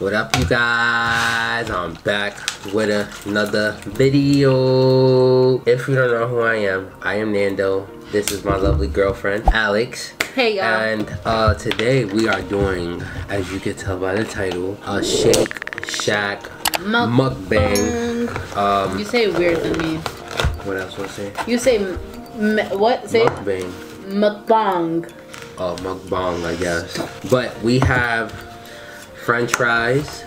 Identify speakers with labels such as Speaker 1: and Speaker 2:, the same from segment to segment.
Speaker 1: What up you guys? I'm back with another video. If you don't know who I am, I am Nando. This is my lovely girlfriend, Alex.
Speaker 2: Hey y'all.
Speaker 1: And uh, today we are doing, as you can tell by the title, a Shake Shack mukbang. Um,
Speaker 2: you say weird than me.
Speaker 1: What else was I say?
Speaker 2: You say m- what? Say
Speaker 1: mukbang.
Speaker 2: mukbang.
Speaker 1: Oh, mukbang, I guess. But we have French fries.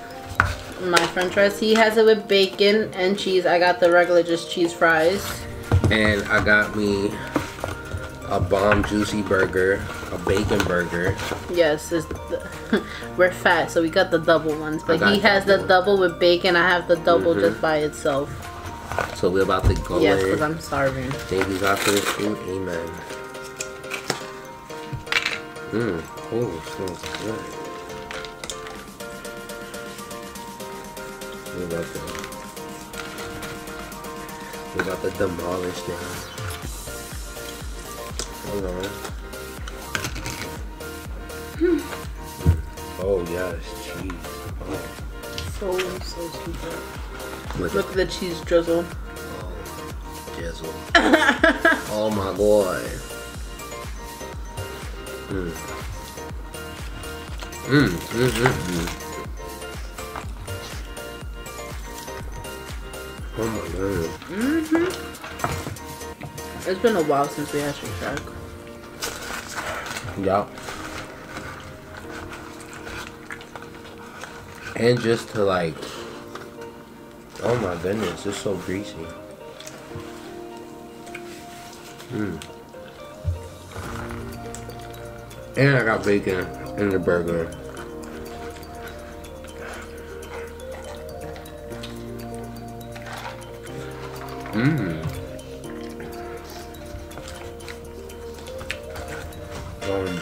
Speaker 2: My French fries. He has it with bacon and cheese. I got the regular just cheese fries.
Speaker 1: And I got me a bomb juicy burger, a bacon burger.
Speaker 2: Yes, the, we're fat, so we got the double ones. But he has the double with bacon. I have the double
Speaker 1: Mhm.
Speaker 2: just by itself.
Speaker 1: So we're about to go
Speaker 2: Yes, because I'm starving.
Speaker 1: Thank you God for this food. Amen. Mmm. Oh, smells good. We about to we about to demolish now. Hold on. Oh yes, cheese. Oh,
Speaker 2: So so stupid.
Speaker 1: with
Speaker 2: Look at the cheese drizzle.
Speaker 1: Oh, jizzle. oh my god. Mm. Mm, mm, mm, Oh my god.
Speaker 2: Mhm. It's been a while since we had Shake Shack.
Speaker 1: Yup. And just to like, oh my goodness, it's so greasy. Mm. And I got bacon in the burger. Mmm. Orange.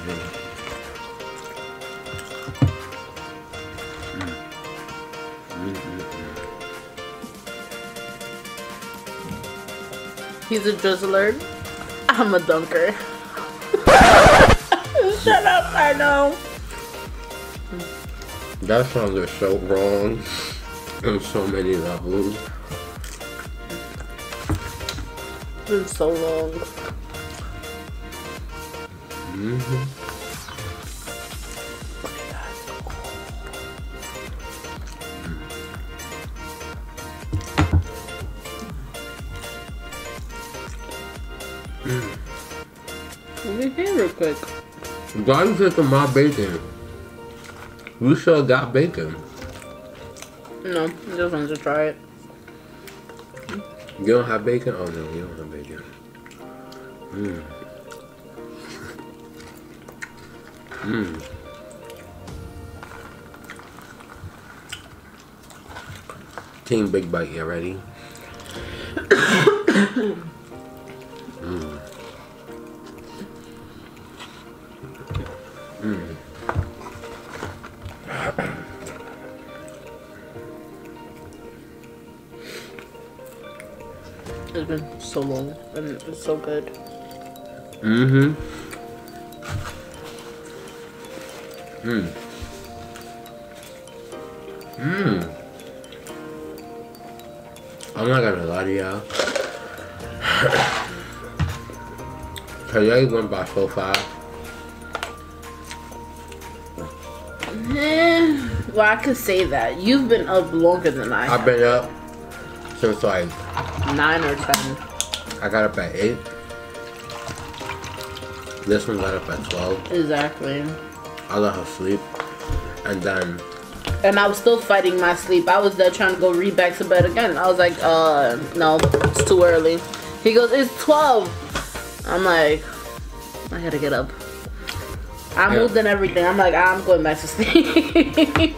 Speaker 2: He's a drizzler. I'm a dunker. Shut up, I know.
Speaker 1: That sounded so wrong on so many levels.
Speaker 2: Been so long. Let me hear real quick.
Speaker 1: Why you taking my bacon? You sure got bacon.
Speaker 2: No, I just wanted to try it.
Speaker 1: You don't have bacon? Oh no, you don't have bacon. Mmm. Mmm. Team Big Bite, you ready?
Speaker 2: It's been so long and it's so good.
Speaker 1: Mm-hmm. Mmm. Mmm. I'm not gonna lie to y'all. Today went by so fast.
Speaker 2: Eh, well, I could say that. You've been up longer than I
Speaker 1: I've
Speaker 2: have.
Speaker 1: been up since like
Speaker 2: Nine or ten.
Speaker 1: I got up at eight. This one got up at twelve.
Speaker 2: Exactly.
Speaker 1: I let her sleep, and then
Speaker 2: And I was still fighting my sleep. I was there trying to go read back to bed again. I was like, uh, no, it's too early. He goes, it's 12. I'm like, I gotta get up. I moved and everything. I'm like, I'm going back to sleep.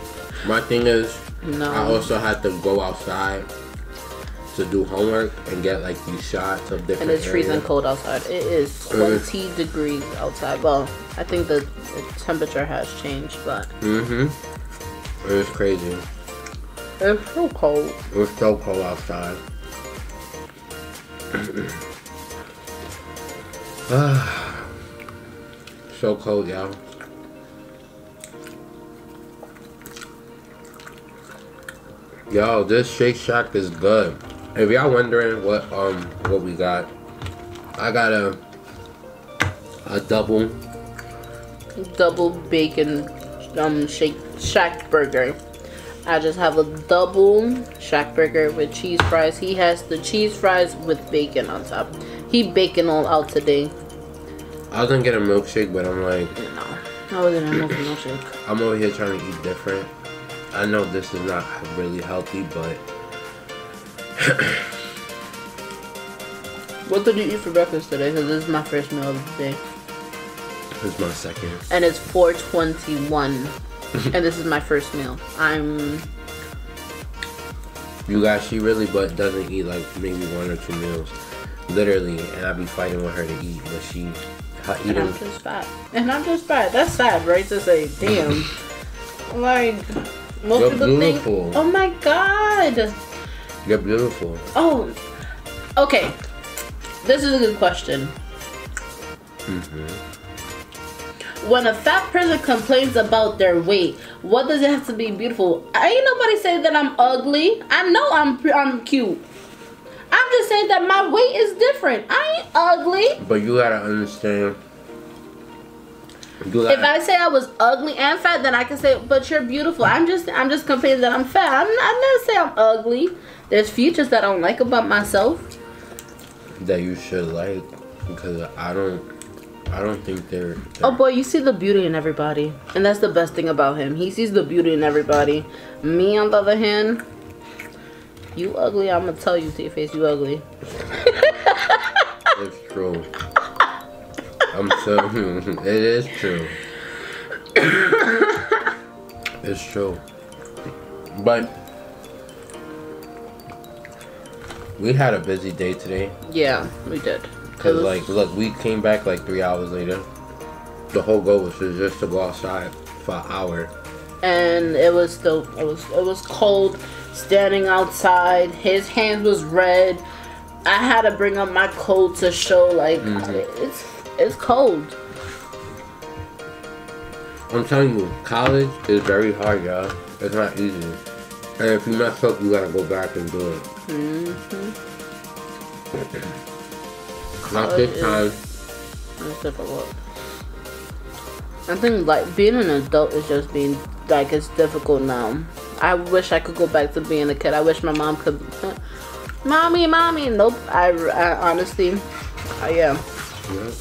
Speaker 1: my thing is I also had to go outside to do homework and get like these shots of different.
Speaker 2: And it's freezing
Speaker 1: areas.
Speaker 2: cold outside. It is
Speaker 1: Mhm.
Speaker 2: 20 degrees outside. Well, I think the, the temperature has changed, but
Speaker 1: Mm-hmm. It was crazy.
Speaker 2: it's so cold.
Speaker 1: It's so cold outside. so cold, y'all. Yo, this Shake Shack is good. If y'all wondering what um what we got, I got a a double
Speaker 2: double bacon um shake shack burger. I just have a double shack burger with cheese fries. He has the cheese fries with bacon on top. He bacon all out today.
Speaker 1: I was gonna get a milkshake, but I'm like,
Speaker 2: no, I wasn't a milkshake.
Speaker 1: I'm over here trying to eat different. I know this is not really healthy, but.
Speaker 2: what did you eat for breakfast today? Because this is my first meal of the day.
Speaker 1: This is my second.
Speaker 2: And it's 421. and this is my first meal. I'm.
Speaker 1: You guys, she really but doesn't eat like maybe one or two meals, literally, and I'd be fighting with her to eat, but she
Speaker 2: eating. And I'm just fat. And I'm just fat. That's sad, right? To say, damn. like most You're people beautiful. think. Oh my god.
Speaker 1: You're beautiful.
Speaker 2: Oh. Okay. This is a good question.
Speaker 1: Mm-hmm
Speaker 2: when a fat person complains about their weight, what does it have to be beautiful? Ain't nobody say that I'm ugly. I know I'm I'm cute. I'm just saying that my weight is different. I ain't ugly.
Speaker 1: But you gotta understand.
Speaker 2: Gotta, if I say I was ugly and fat, then I can say, "But you're beautiful." I'm just, I'm just complaining that I'm fat. I'm, not, I never say I'm ugly. There's features that I don't like about myself.
Speaker 1: That you should like, because I don't. I don't think they're, they're,
Speaker 2: Oh boy, you see the beauty in everybody, and that's the best thing about him. He sees the beauty in everybody. Me, on the other hand, you ugly. I'm gonna tell you to your face, you ugly.
Speaker 1: it's true. I'm so. it is true. it's true. But we had a busy day today.
Speaker 2: Yeah, we did.
Speaker 1: Cause like, look, we came back like three hours later. The whole goal was just to go outside for an hour.
Speaker 2: And it was still, it was, it was cold. Standing outside, his hands was red. I had to bring up my coat to show like mm-hmm. it's, it's cold.
Speaker 1: I'm telling you, college is very hard, y'all. It's not easy. And if you mess up, you gotta go back and do it.
Speaker 2: Mm-hmm.
Speaker 1: Not this time.
Speaker 2: It's difficult. I think like being an adult is just being like it's difficult now. I wish I could go back to being a kid. I wish my mom could. Mommy, mommy. Nope. I, I honestly, I am. Yeah.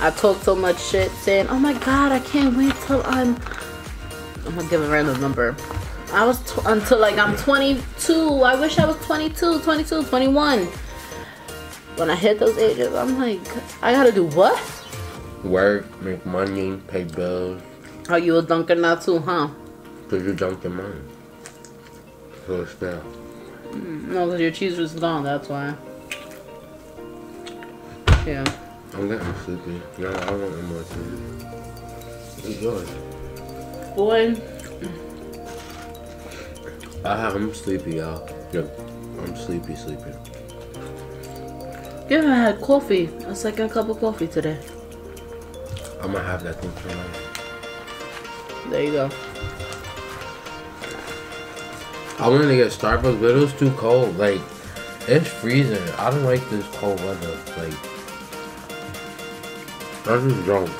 Speaker 2: I talk so much shit saying, "Oh my god, I can't wait till I'm." I'm gonna give a random number. I was until like I'm 22. I wish I was 22, 22, 21 when I hit those ages, I'm like, I gotta do what?
Speaker 1: Work, make money, pay bills.
Speaker 2: Oh, you a dunking now too, huh?
Speaker 1: Cause you dunked your money. So it's now.
Speaker 2: Mm, no, because your cheese was gone, that's why. Yeah.
Speaker 1: I'm getting sleepy. No, I don't want more sleep. It's yours.
Speaker 2: Boy.
Speaker 1: I, I'm sleepy, y'all. Yep. I'm sleepy, sleepy.
Speaker 2: You haven't had coffee. It's like a cup of coffee today.
Speaker 1: I'm gonna have that thing tonight.
Speaker 2: There you go.
Speaker 1: I wanted to get Starbucks, but it was too cold. Like, it's freezing. I don't like this cold weather. Like, I'm just drunk.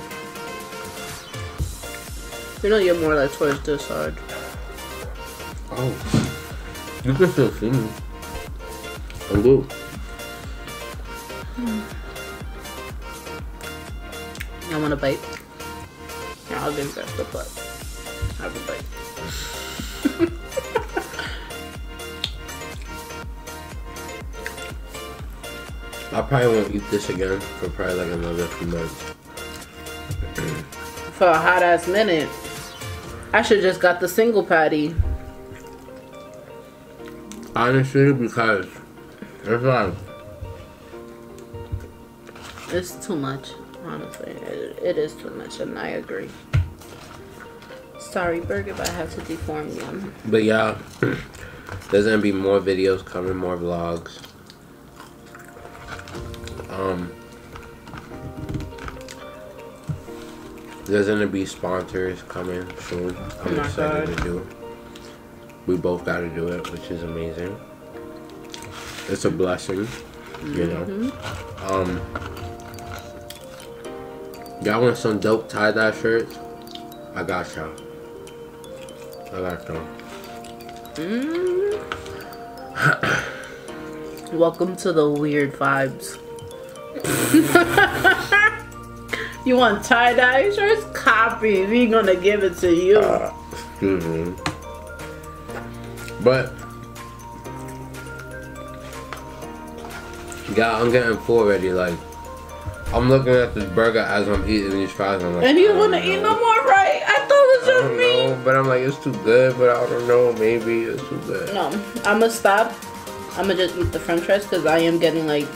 Speaker 2: You know you're more like towards this side.
Speaker 1: Oh. You can still see me. I'm good.
Speaker 2: I want a bite. Yeah, I'll give that the butt. Have a bite.
Speaker 1: I probably won't eat this again for probably like another few months.
Speaker 2: for a hot ass minute. I should just got the single patty.
Speaker 1: Honestly, because it's like
Speaker 2: it's too much, honestly. It, it is too much, and I agree. Sorry, Burger, but I have to deform you.
Speaker 1: But yeah, there's gonna be more videos coming, more vlogs. Um, there's gonna be sponsors coming soon. I'm oh excited God. to do. We both got to do it, which is amazing. It's a blessing, you know. Mm-hmm. Um, y'all want some dope tie dye shirts? I got y'all. I got y'all. Mm-hmm.
Speaker 2: Welcome to the weird vibes. you want tie dye shirts? Copy. We gonna give it to you.
Speaker 1: Uh, excuse me. But yeah, I'm getting full already. Like I'm looking at this burger as I'm eating these fries. I'm like,
Speaker 2: and you
Speaker 1: don't
Speaker 2: wanna eat no more, right? I thought it was just me.
Speaker 1: know, but I'm like, it's too good. But I don't know. Maybe it's too good.
Speaker 2: No, I'm gonna stop. I'm gonna just eat the French fries because I am getting like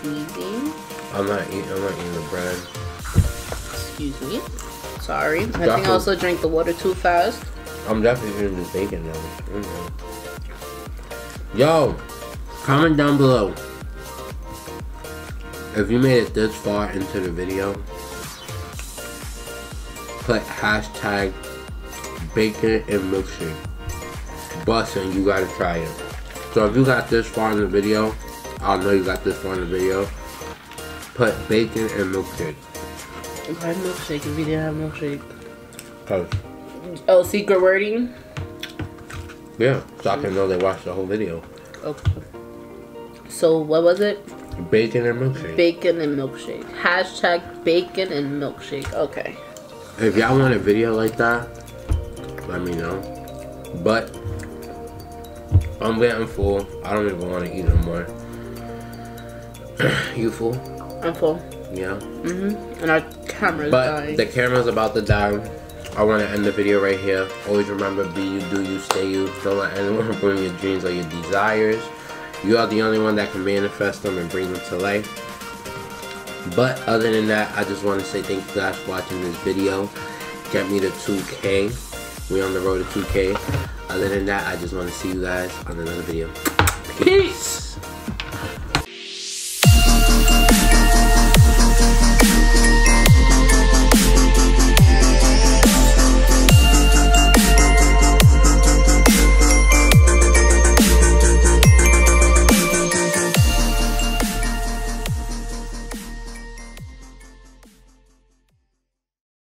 Speaker 2: queasy.
Speaker 1: I'm not eating. I'm not eating the bread.
Speaker 2: Excuse me. Sorry. I think I also drank the water too fast.
Speaker 1: I'm definitely eating this bacon though. Mhm. Yo, comment down below if you made it this far into the video. Put hashtag bacon and milkshake. Bussin', you gotta try it. So if you got this far in the video, I'll know you got this far in the video. Put bacon and milkshake.
Speaker 2: Why milkshake if you didn't have milkshake?
Speaker 1: Cause
Speaker 2: Oh, secret wording.
Speaker 1: yeah, so I can know they watched the whole video.
Speaker 2: Okay. So what was it?
Speaker 1: Bacon and milkshake.
Speaker 2: Bacon and milkshake. Hashtag bacon and milkshake. Okay.
Speaker 1: If y'all want a video like that, let me know. But I'm getting full. I don't even want to eat no more. you full?
Speaker 2: I'm full.
Speaker 1: Yeah.
Speaker 2: Mm-hmm. And our camera's
Speaker 1: But
Speaker 2: dying.
Speaker 1: the camera's about to die. I want to end the video right here. Always remember, be you, do you, stay you. Don't let anyone ruin your dreams or your desires. You are the only one that can manifest them and bring them to life. But other than that, I just want to say thank you guys for watching this video. Get me to 2K. We on the road to 2K. Other than that, I just want to see you guys on another video.
Speaker 2: Peace.